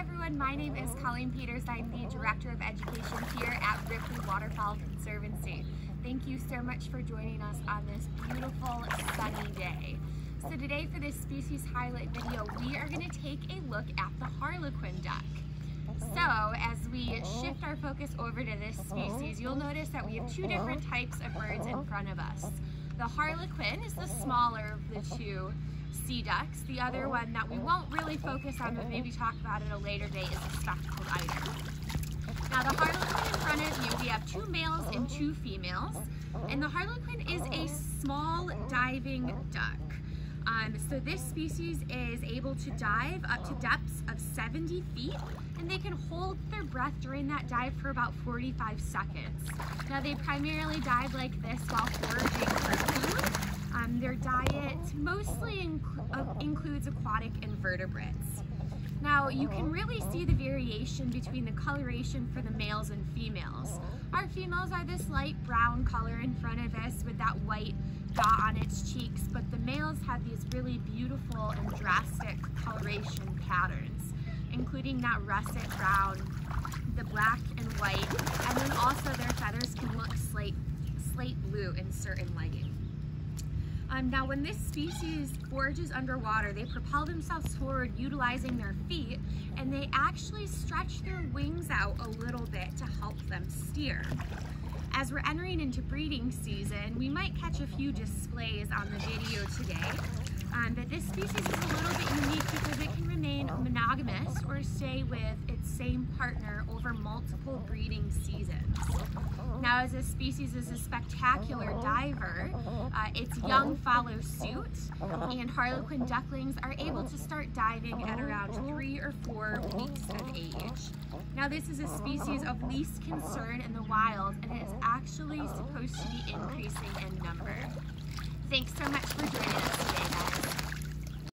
everyone, my name is Colleen Peters. I'm the Director of Education here at Ripley Waterfowl Conservancy. Thank you so much for joining us on this beautiful sunny day. So today for this species highlight video, we are going to take a look at the harlequin duck. So as we shift our focus over to this species, you'll notice that we have two different types of birds in front of us. The harlequin is the smaller of the two sea ducks. The other one that we won't really focus on but maybe talk about at a later date is the spectacled eider. Now the harlequin in front of you, we have two males and two females. And the harlequin is a small diving duck. Um, so this species is able to dive up to depths of 70 feet and they can hold their breath during that dive for about 45 seconds. Now they primarily dive like this while foraging for food. Their diet mostly inc uh, includes aquatic invertebrates. Now you can really see the variation between the coloration for the males and females. Our females are this light brown color in front of us with that white dot on its cheeks, but the males have these really beautiful and drastic coloration patterns, including that russet brown, the black and white, and then also their feathers can look slate, slate blue in certain lighting. Um, now when this species forages underwater, they propel themselves forward utilizing their feet and they actually stretch their wings out a little bit to help them steer. As we're entering into breeding season, we might catch a few displays on the video today, um, but this species is a little bit unique because it can remain monogamous or stay with its same partner over multiple breeding seasons. Now as this species is a spectacular diver, uh, its young follow suit and harlequin ducklings are able to start diving at around three or four weeks of age. Now this is a species of least concern in the wild and it is actually supposed to be increasing in number. Thanks so much for joining us